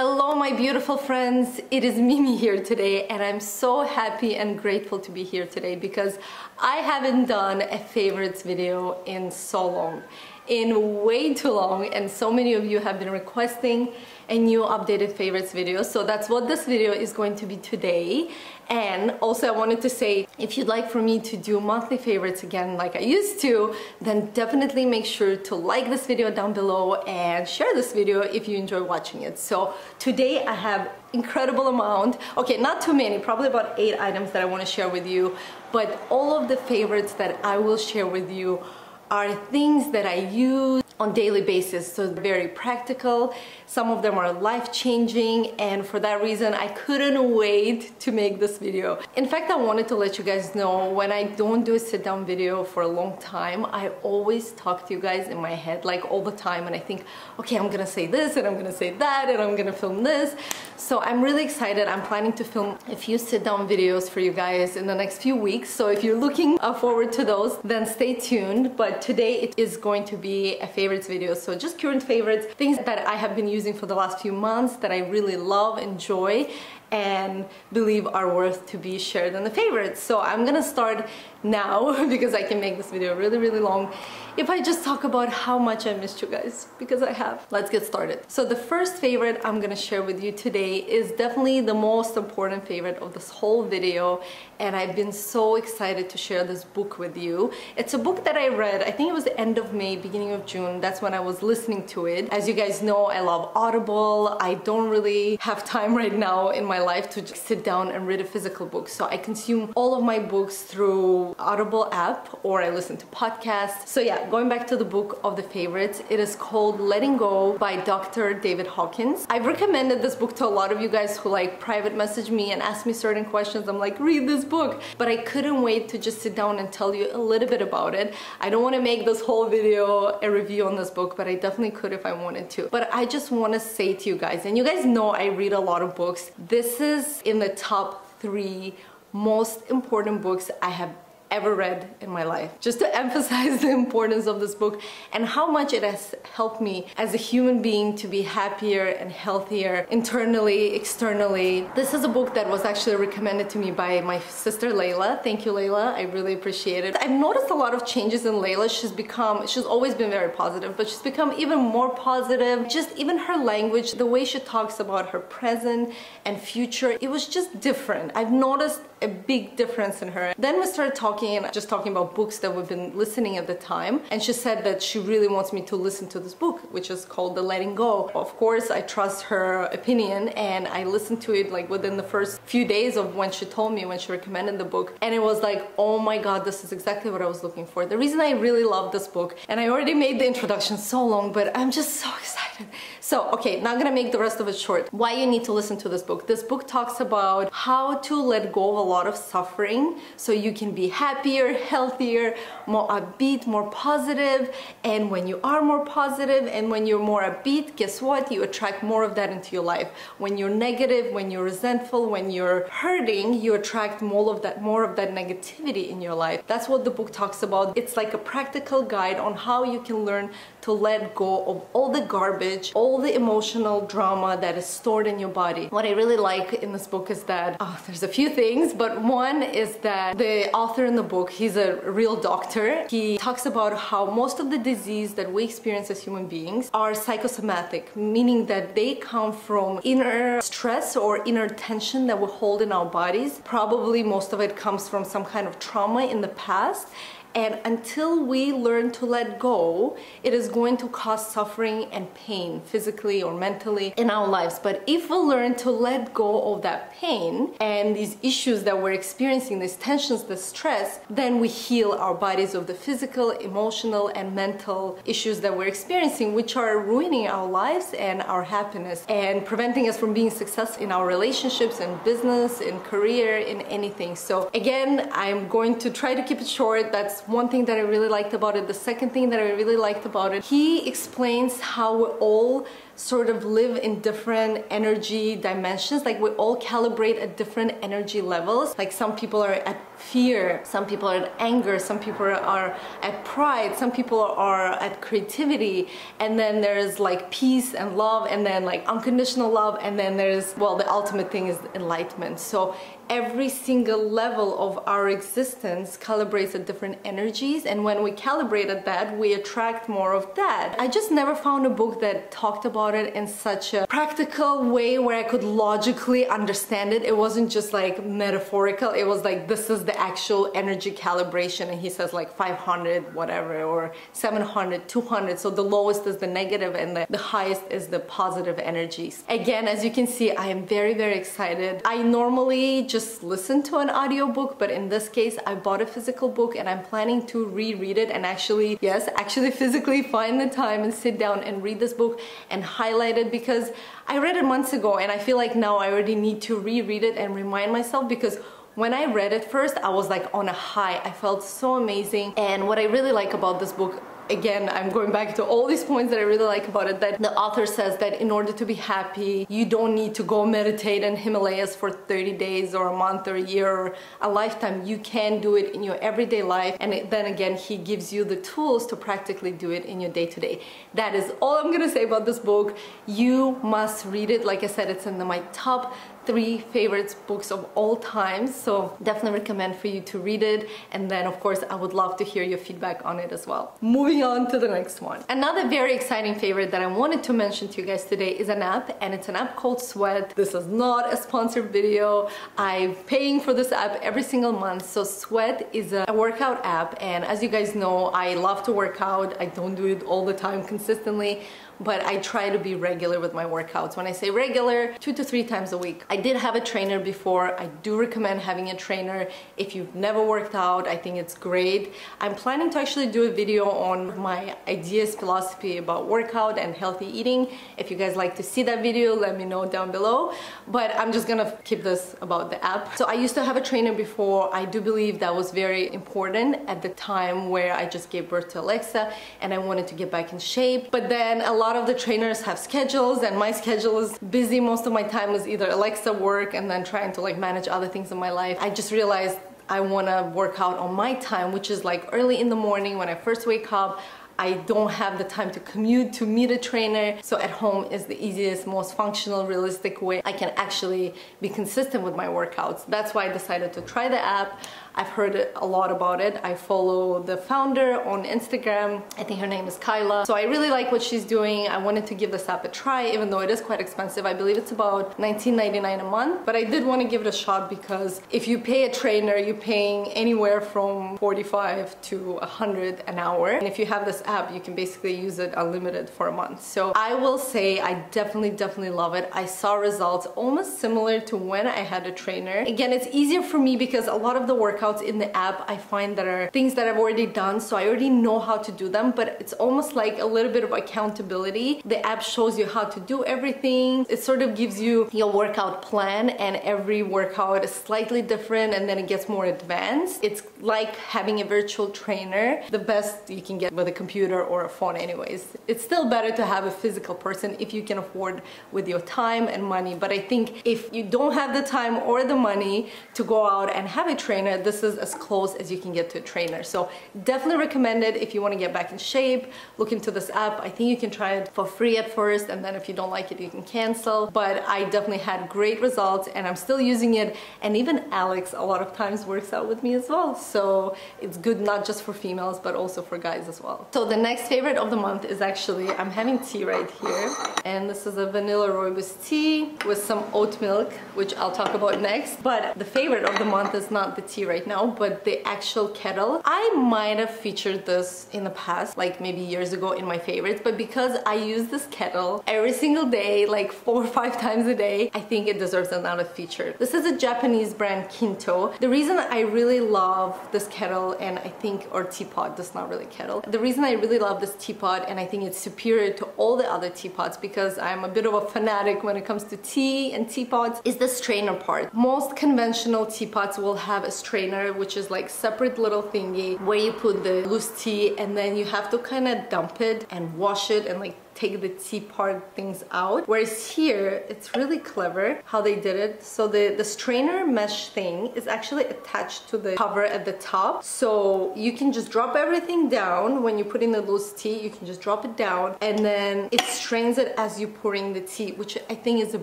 Hello my beautiful friends, it is Mimi here today and I'm so happy and grateful to be here today because I haven't done a favorites video in so long, in way too long and so many of you have been requesting a new updated favorites video. So that's what this video is going to be today. And also I wanted to say if you'd like for me to do monthly favorites again like I used to then definitely make sure to like this video down below and share this video if you enjoy watching it. So today I have incredible amount. Okay not too many probably about eight items that I want to share with you. But all of the favorites that I will share with you are things that I use on daily basis. So very practical. Some of them are life-changing and for that reason I couldn't wait to make this video. In fact I wanted to let you guys know when I don't do a sit-down video for a long time I always talk to you guys in my head like all the time and I think okay I'm gonna say this and I'm gonna say that and I'm gonna film this. So I'm really excited. I'm planning to film a few sit-down videos for you guys in the next few weeks. So if you're looking forward to those then stay tuned. But today it is going to be a favorite favorites videos. So just current favorites, things that I have been using for the last few months that I really love, enjoy, and believe are worth to be shared in the favorites. So I'm gonna start now because I can make this video really really long if I just talk about how much I missed you guys because I have. Let's get started. So the first favorite I'm gonna share with you today is definitely the most important favorite of this whole video and I've been so excited to share this book with you. It's a book that I read, I think it was the end of May, beginning of June. That's when I was listening to it. As you guys know, I love Audible. I don't really have time right now in my life to just sit down and read a physical book. So I consume all of my books through Audible app or I listen to podcasts. So yeah, going back to the book of the favorites, it is called Letting Go by Dr. David Hawkins. I've recommended this book to a lot of you guys who like private message me and ask me certain questions. I'm like, read this book. But I couldn't wait to just sit down and tell you a little bit about it. I don't want to make this whole video a review on this book, but I definitely could if I wanted to. But I just want to say to you guys, and you guys know I read a lot of books, this is in the top three most important books I have ever read in my life. Just to emphasize the importance of this book and how much it has helped me as a human being to be happier and healthier internally, externally. This is a book that was actually recommended to me by my sister Layla. Thank you Layla, I really appreciate it. I've noticed a lot of changes in Layla. She's become, she's always been very positive, but she's become even more positive. Just even her language, the way she talks about her present and future, it was just different. I've noticed a big difference in her. Then we started talking, and just talking about books that we've been listening at the time, and she said that she really wants me to listen to this book, which is called The Letting Go. Of course, I trust her opinion, and I listened to it like within the first few days of when she told me, when she recommended the book, and it was like, oh my god, this is exactly what I was looking for. The reason I really love this book, and I already made the introduction so long, but I'm just so excited. So, okay, I'm not gonna make the rest of it short. Why you need to listen to this book. This book talks about how to let go of lot of suffering so you can be happier, healthier, more upbeat, more positive. And when you are more positive and when you're more upbeat, guess what? You attract more of that into your life. When you're negative, when you're resentful, when you're hurting, you attract more of that more of that negativity in your life. That's what the book talks about. It's like a practical guide on how you can learn to let go of all the garbage, all the emotional drama that is stored in your body. What I really like in this book is that oh, there's a few things, but one is that the author in the book, he's a real doctor. He talks about how most of the disease that we experience as human beings are psychosomatic, meaning that they come from inner stress or inner tension that we hold in our bodies. Probably most of it comes from some kind of trauma in the past and until we learn to let go, it is going to cause suffering and pain physically or mentally in our lives. But if we learn to let go of that pain and these issues that we're experiencing, these tensions, the stress, then we heal our bodies of the physical, emotional, and mental issues that we're experiencing, which are ruining our lives and our happiness and preventing us from being successful in our relationships and business, in career, in anything. So again, I'm going to try to keep it short. That's one thing that I really liked about it. The second thing that I really liked about it, he explains how we're all sort of live in different energy dimensions. Like we all calibrate at different energy levels. Like some people are at fear, some people are at anger, some people are at pride, some people are at creativity, and then there's like peace and love, and then like unconditional love, and then there's, well, the ultimate thing is enlightenment. So every single level of our existence calibrates at different energies and when we calibrate at that we attract more of that i just never found a book that talked about it in such a practical way where i could logically understand it. It wasn't just like metaphorical. It was like this is the actual energy calibration. And he says like 500 whatever or 700 200 so the lowest is the negative and the, the highest is the positive energies. Again as you can see i am very very excited. I normally just listen to an audiobook, but in this case, I bought a physical book and I'm planning to reread it and actually, yes, actually physically find the time and sit down and read this book and highlight it because I read it months ago and I feel like now I already need to reread it and remind myself because when I read it first, I was like on a high. I felt so amazing. And what I really like about this book again, I'm going back to all these points that I really like about it, that the author says that in order to be happy, you don't need to go meditate in Himalayas for 30 days or a month or a year or a lifetime. You can do it in your everyday life. And then again, he gives you the tools to practically do it in your day to day. That is all I'm gonna say about this book. You must read it. Like I said, it's in the, my top three favorite books of all time so definitely recommend for you to read it and then of course I would love to hear your feedback on it as well. Moving on to the next one. Another very exciting favorite that I wanted to mention to you guys today is an app and it's an app called Sweat. This is not a sponsored video. I'm paying for this app every single month. So Sweat is a workout app and as you guys know I love to work out. I don't do it all the time consistently but I try to be regular with my workouts. When I say regular, two to three times a week. I did have a trainer before. I do recommend having a trainer. If you've never worked out, I think it's great. I'm planning to actually do a video on my ideas, philosophy about workout and healthy eating. If you guys like to see that video, let me know down below. But I'm just gonna keep this about the app. So I used to have a trainer before. I do believe that was very important at the time where I just gave birth to Alexa and I wanted to get back in shape. But then a lot lot of the trainers have schedules and my schedule is busy. Most of my time is either Alexa work and then trying to like manage other things in my life. I just realized I want to work out on my time, which is like early in the morning when I first wake up. I don't have the time to commute to meet a trainer. So at home is the easiest, most functional, realistic way I can actually be consistent with my workouts. That's why I decided to try the app. I've heard a lot about it. I follow the founder on Instagram. I think her name is Kayla. So I really like what she's doing. I wanted to give this app a try, even though it is quite expensive. I believe it's about $19.99 a month, but I did want to give it a shot because if you pay a trainer, you're paying anywhere from 45 to 100 an hour. And if you have this app, you can basically use it unlimited for a month. So I will say I definitely, definitely love it. I saw results almost similar to when I had a trainer. Again, it's easier for me because a lot of the workouts workouts in the app I find that are things that I've already done so I already know how to do them but it's almost like a little bit of accountability. The app shows you how to do everything. It sort of gives you your workout plan and every workout is slightly different and then it gets more advanced. It's like having a virtual trainer, the best you can get with a computer or a phone anyways. It's still better to have a physical person if you can afford with your time and money but I think if you don't have the time or the money to go out and have a trainer this this is as close as you can get to a trainer. So definitely recommend it if you want to get back in shape. Look into this app. I think you can try it for free at first and then if you don't like it, you can cancel. But I definitely had great results and I'm still using it. And even Alex a lot of times works out with me as well. So it's good not just for females, but also for guys as well. So the next favorite of the month is actually, I'm having tea right here. And this is a vanilla rooibos tea with some oat milk, which I'll talk about next. But the favorite of the month is not the tea right now, but the actual kettle. I might have featured this in the past, like maybe years ago in my favorites, but because I use this kettle every single day, like four or five times a day, I think it deserves another feature. This is a Japanese brand Kinto. The reason I really love this kettle and I think, or teapot, is not really kettle. The reason I really love this teapot and I think it's superior to all the other teapots because I'm a bit of a fanatic when it comes to tea and teapots is the strainer part. Most conventional teapots will have a strainer strainer, which is like separate little thingy where you put the loose tea and then you have to kind of dump it and wash it and like take the tea part things out. Whereas here, it's really clever how they did it. So the, the strainer mesh thing is actually attached to the cover at the top. So you can just drop everything down when you put in the loose tea, you can just drop it down and then it strains it as you pour in the tea, which I think is a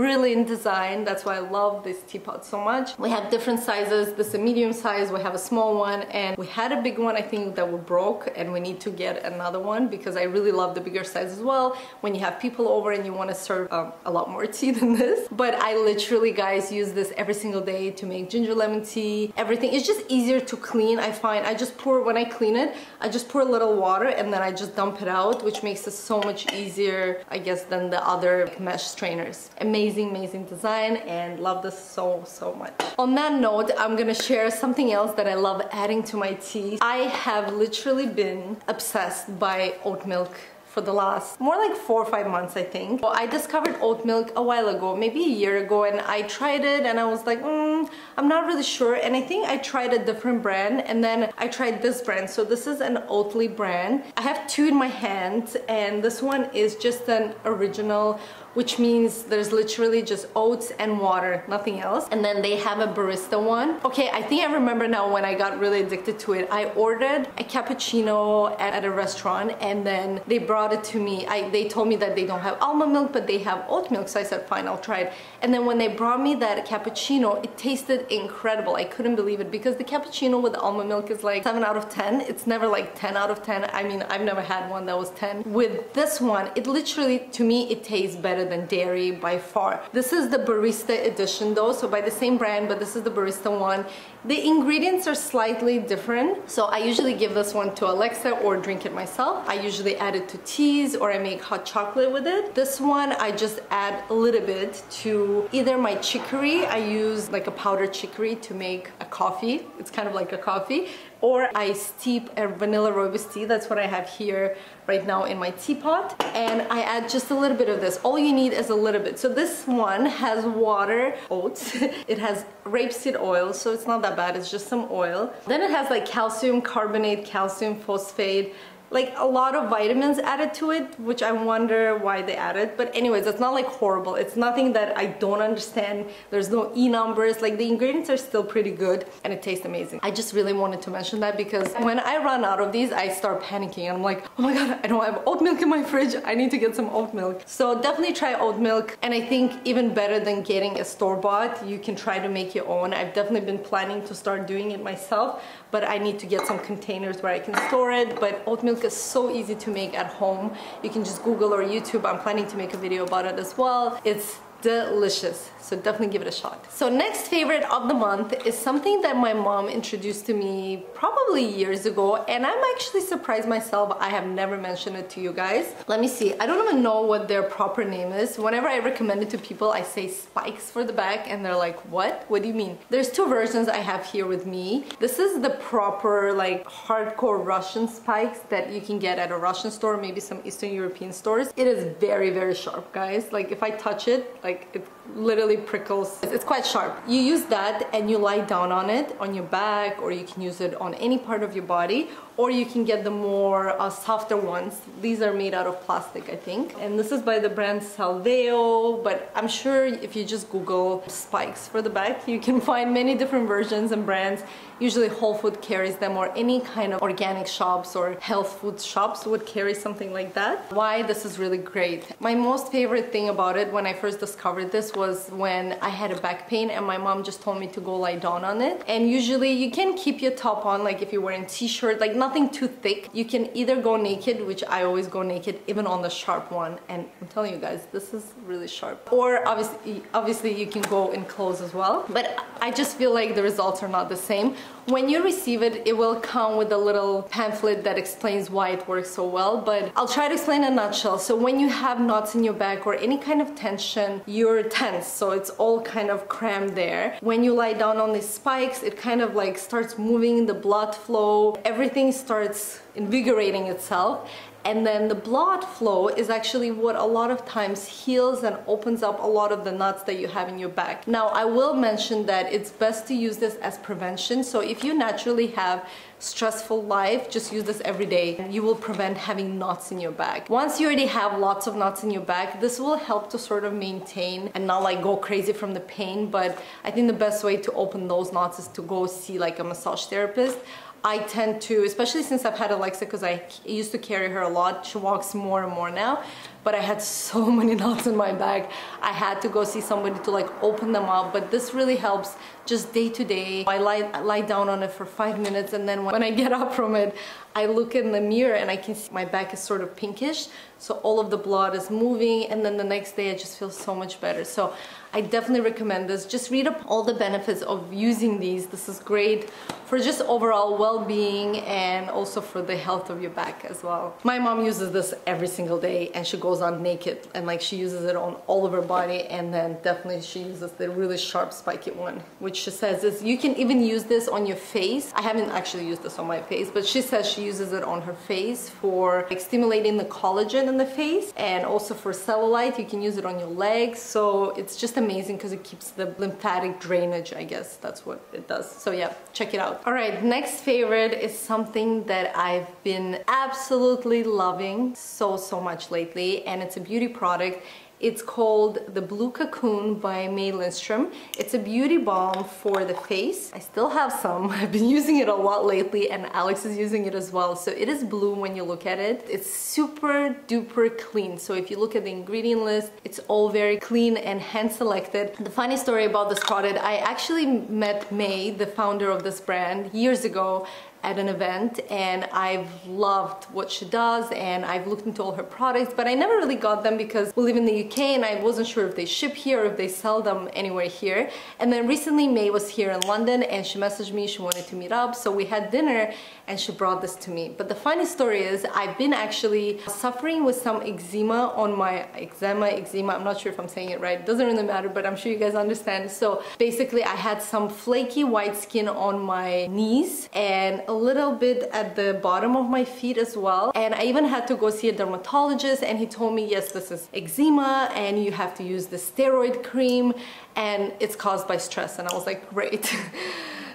brilliant design. That's why I love this teapot so much. We have different sizes. This is a medium size, we have a small one and we had a big one I think that we broke and we need to get another one because I really love the bigger size as well well when you have people over and you want to serve um, a lot more tea than this. But I literally, guys, use this every single day to make ginger lemon tea, everything. It's just easier to clean, I find. I just pour, when I clean it, I just pour a little water and then I just dump it out, which makes it so much easier, I guess, than the other mesh strainers. Amazing, amazing design and love this so, so much. On that note, I'm gonna share something else that I love adding to my tea. I have literally been obsessed by oat milk for the last more like four or five months I think. Well, I discovered oat milk a while ago, maybe a year ago and I tried it and I was like, mm, I'm not really sure and I think I tried a different brand and then I tried this brand. So this is an Oatly brand. I have two in my hand and this one is just an original which means there's literally just oats and water, nothing else. And then they have a barista one. Okay, I think I remember now when I got really addicted to it. I ordered a cappuccino at, at a restaurant and then they brought it to me. I, they told me that they don't have almond milk, but they have oat milk. So I said, fine, I'll try it. And then when they brought me that cappuccino, it tasted incredible. I couldn't believe it because the cappuccino with almond milk is like 7 out of 10. It's never like 10 out of 10. I mean, I've never had one that was 10. With this one, it literally, to me, it tastes better than dairy by far. This is the barista edition though, so by the same brand, but this is the barista one. The ingredients are slightly different. So I usually give this one to Alexa or drink it myself. I usually add it to teas or I make hot chocolate with it. This one I just add a little bit to either my chicory. I use like a powdered chicory to make a coffee. It's kind of like a coffee or I steep a vanilla rooibos tea. That's what I have here right now in my teapot. And I add just a little bit of this. All you need is a little bit. So this one has water, oats. it has rapeseed oil, so it's not that bad. It's just some oil. Then it has like calcium carbonate, calcium phosphate, like a lot of vitamins added to it which I wonder why they added. But anyways it's not like horrible. It's nothing that I don't understand. There's no E numbers. Like the ingredients are still pretty good and it tastes amazing. I just really wanted to mention that because when I run out of these I start panicking. I'm like oh my god I don't have oat milk in my fridge. I need to get some oat milk. So definitely try oat milk. And I think even better than getting a store-bought you can try to make your own. I've definitely been planning to start doing it myself but I need to get some containers where I can store it. But oat milk milk is so easy to make at home. You can just Google or YouTube. I'm planning to make a video about it as well. It's delicious. So definitely give it a shot. So next favorite of the month is something that my mom introduced to me probably years ago and I'm actually surprised myself I have never mentioned it to you guys. Let me see. I don't even know what their proper name is. Whenever I recommend it to people I say spikes for the back and they're like what? What do you mean? There's two versions I have here with me. This is the proper like hardcore Russian spikes that you can get at a Russian store maybe some Eastern European stores. It is very very sharp guys. Like if I touch it like literally prickles. It's quite sharp. You use that and you lie down on it on your back or you can use it on any part of your body or you can get the more uh, softer ones. These are made out of plastic, I think. And this is by the brand Salveo, but I'm sure if you just Google spikes for the back, you can find many different versions and brands. Usually Whole Food carries them or any kind of organic shops or health food shops would carry something like that. Why this is really great. My most favorite thing about it when I first discovered this was when I had a back pain and my mom just told me to go lie down on it. And usually you can keep your top on like if you're wearing t-shirt, like nothing too thick. You can either go naked, which I always go naked, even on the sharp one. And I'm telling you guys, this is really sharp. Or obviously, obviously you can go in clothes as well. But I just feel like the results are not the same. When you receive it, it will come with a little pamphlet that explains why it works so well. But I'll try to explain in a nutshell. So when you have knots in your back or any kind of tension, you're tense. So it's all kind of crammed there. When you lie down on these spikes, it kind of like starts moving the blood flow. Everything starts invigorating itself and then the blood flow is actually what a lot of times heals and opens up a lot of the knots that you have in your back. Now I will mention that it's best to use this as prevention. So if you naturally have stressful life, just use this every day. You will prevent having knots in your back. Once you already have lots of knots in your back, this will help to sort of maintain and not like go crazy from the pain. But I think the best way to open those knots is to go see like a massage therapist. I tend to, especially since I've had Alexa because I used to carry her a lot. She walks more and more now but I had so many knots in my back. I had to go see somebody to like open them up, but this really helps just day to day. I lie, lie down on it for five minutes and then when I get up from it, I look in the mirror and I can see my back is sort of pinkish. So all of the blood is moving and then the next day I just feel so much better. So I definitely recommend this. Just read up all the benefits of using these. This is great for just overall well-being and also for the health of your back as well. My mom uses this every single day and she goes on naked and like she uses it on all of her body and then definitely she uses the really sharp spiky one which she says is you can even use this on your face. I haven't actually used this on my face but she says she uses it on her face for like, stimulating the collagen in the face and also for cellulite. You can use it on your legs so it's just amazing because it keeps the lymphatic drainage I guess that's what it does. So yeah check it out. All right next favorite is something that I've been absolutely loving so so much lately and it's a beauty product it's called the Blue Cocoon by May Lindstrom. It's a beauty balm for the face. I still have some. I've been using it a lot lately and Alex is using it as well. So it is blue when you look at it. It's super duper clean. So if you look at the ingredient list, it's all very clean and hand selected. The funny story about this product, I actually met May, the founder of this brand, years ago at an event and I've loved what she does and I've looked into all her products but I never really got them because we live in the UK and I wasn't sure if they ship here or if they sell them anywhere here. And then recently May was here in London and she messaged me she wanted to meet up so we had dinner and she brought this to me. But the funny story is I've been actually suffering with some eczema on my eczema eczema I'm not sure if I'm saying it right it doesn't really matter but I'm sure you guys understand. So basically I had some flaky white skin on my knees and a little bit at the bottom of my feet as well. And I even had to go see a dermatologist and he told me, yes, this is eczema and you have to use the steroid cream and it's caused by stress. And I was like, great.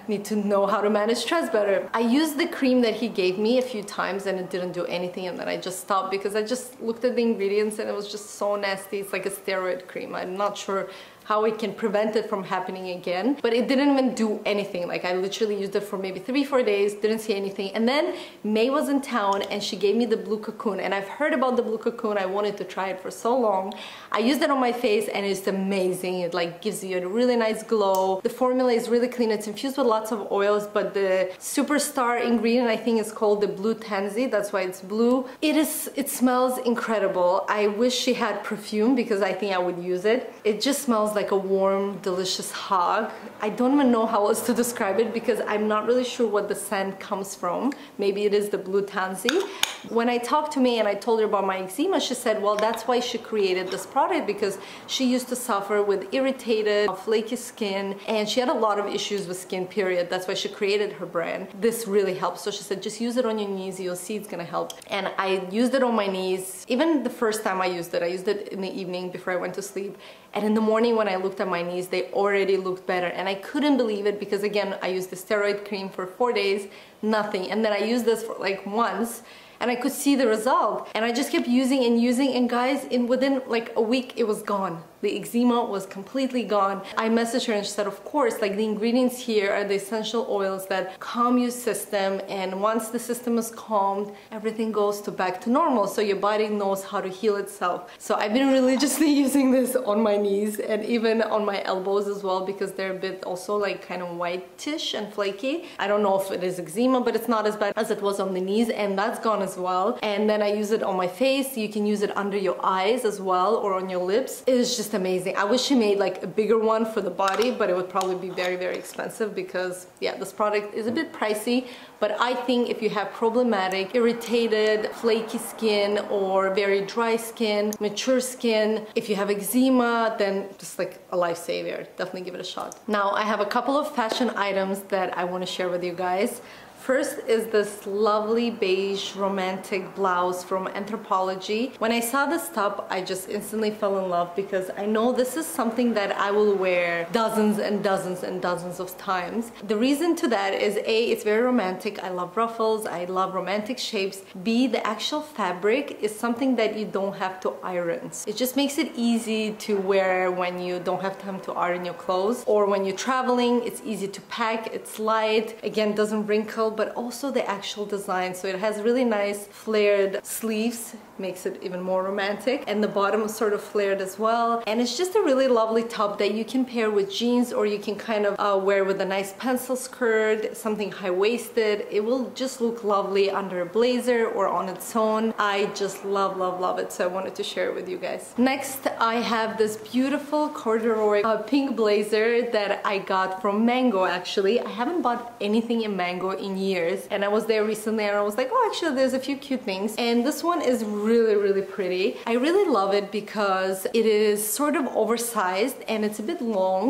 need to know how to manage stress better. I used the cream that he gave me a few times and it didn't do anything and then I just stopped because I just looked at the ingredients and it was just so nasty. It's like a steroid cream. I'm not sure how it can prevent it from happening again. But it didn't even do anything. Like I literally used it for maybe three, four days, didn't see anything. And then May was in town and she gave me the blue cocoon. And I've heard about the blue cocoon. I wanted to try it for so long. I used it on my face and it's amazing. It like gives you a really nice glow. The formula is really clean. It's infused with lots of oils, but the superstar ingredient I think is called the blue tansy. That's why it's blue. It is, it smells incredible. I wish she had perfume because I think I would use it. It just smells like a warm, delicious hug. I don't even know how else to describe it because I'm not really sure what the scent comes from. Maybe it is the blue tansy. When I talked to May and I told her about my eczema, she said, well, that's why she created this product because she used to suffer with irritated, flaky skin and she had a lot of issues with skin, period. That's why she created her brand. This really helps. So she said, just use it on your knees. You'll see it's gonna help. And I used it on my knees. Even the first time I used it, I used it in the evening before I went to sleep. And in the morning when I looked at my knees, they already looked better. And I couldn't believe it because again, I used the steroid cream for four days, nothing. And then I used this for like once and I could see the result. And I just kept using and using and guys, in within like a week, it was gone. The eczema was completely gone. I messaged her and she said, of course, like the ingredients here are the essential oils that calm your system and once the system is calmed, everything goes to back to normal. So your body knows how to heal itself. So I've been religiously using this on my knees and even on my elbows as well because they're a bit also like kind of whitish and flaky. I don't know if it is eczema, but it's not as bad as it was on the knees and that's gone as well. And then I use it on my face. You can use it under your eyes as well or on your lips. It is just amazing. I wish she made like a bigger one for the body, but it would probably be very, very expensive because yeah, this product is a bit pricey, but I think if you have problematic, irritated, flaky skin or very dry skin, mature skin, if you have eczema, then just like a lifesaver. Definitely give it a shot. Now I have a couple of fashion items that I want to share with you guys. First is this lovely beige romantic blouse from Anthropologie. When I saw this top, I just instantly fell in love because I know this is something that I will wear dozens and dozens and dozens of times. The reason to that is A, it's very romantic. I love ruffles, I love romantic shapes. B, the actual fabric is something that you don't have to iron. It just makes it easy to wear when you don't have time to iron your clothes or when you're traveling, it's easy to pack, it's light, again, doesn't wrinkle, but also the actual design. So it has really nice flared sleeves makes it even more romantic. And the bottom is sort of flared as well. And it's just a really lovely top that you can pair with jeans or you can kind of uh, wear with a nice pencil skirt something high-waisted. It will just look lovely under a blazer or on its own. I just love love love it. So I wanted to share it with you guys. Next I have this beautiful corduroy uh, pink blazer that I got from Mango actually. I haven't bought anything in Mango in years. And I was there recently and I was like oh actually there's a few cute things. And this one is really, really really pretty. I really love it because it is sort of oversized and it's a bit long.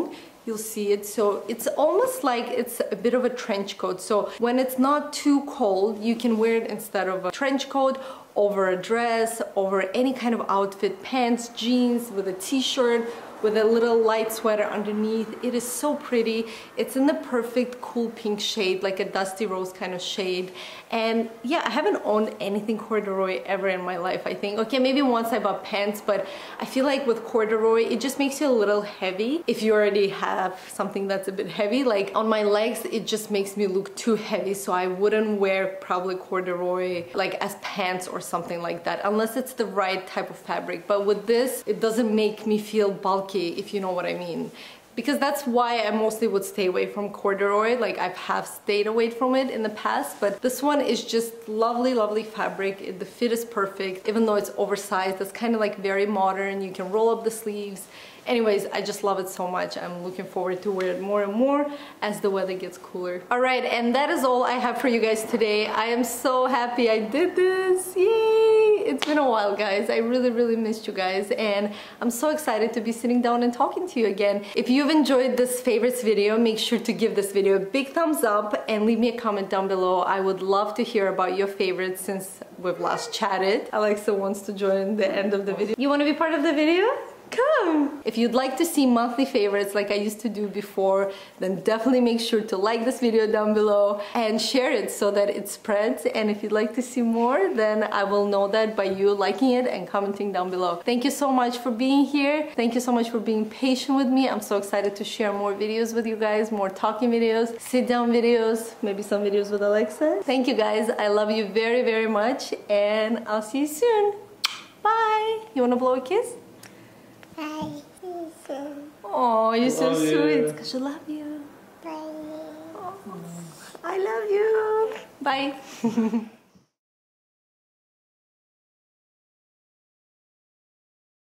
You'll see it. So it's almost like it's a bit of a trench coat. So when it's not too cold you can wear it instead of a trench coat over a dress over any kind of outfit pants jeans with a t-shirt with a little light sweater underneath. It is so pretty. It's in the perfect cool pink shade, like a dusty rose kind of shade. And yeah, I haven't owned anything corduroy ever in my life, I think. Okay, maybe once I bought pants, but I feel like with corduroy, it just makes you a little heavy. If you already have something that's a bit heavy, like on my legs, it just makes me look too heavy. So I wouldn't wear probably corduroy like as pants or something like that, unless it's the right type of fabric. But with this, it doesn't make me feel bulky if you know what I mean because that's why I mostly would stay away from corduroy like I've have stayed away from it in the past but this one is just lovely lovely fabric the fit is perfect even though it's oversized it's kind of like very modern you can roll up the sleeves Anyways, I just love it so much. I'm looking forward to wear it more and more as the weather gets cooler. Alright, and that is all I have for you guys today. I am so happy I did this. Yay! It's been a while, guys. I really, really missed you guys, and I'm so excited to be sitting down and talking to you again. If you've enjoyed this favorites video, make sure to give this video a big thumbs up and leave me a comment down below. I would love to hear about your favorites since we've last chatted. Alexa wants to join the end of the video. You want to be part of the video? Come! If you'd like to see monthly favorites like I used to do before, then definitely make sure to like this video down below and share it so that it spreads. And if you'd like to see more, then I will know that by you liking it and commenting down below. Thank you so much for being here. Thank you so much for being patient with me. I'm so excited to share more videos with you guys, more talking videos, sit down videos, maybe some videos with Alexa. Thank you guys. I love you very, very much and I'll see you soon. Bye. You wanna blow a kiss? Bye. Oh, you're so love sweet. Because you. I love you. Bye. Oh, I love you. Bye.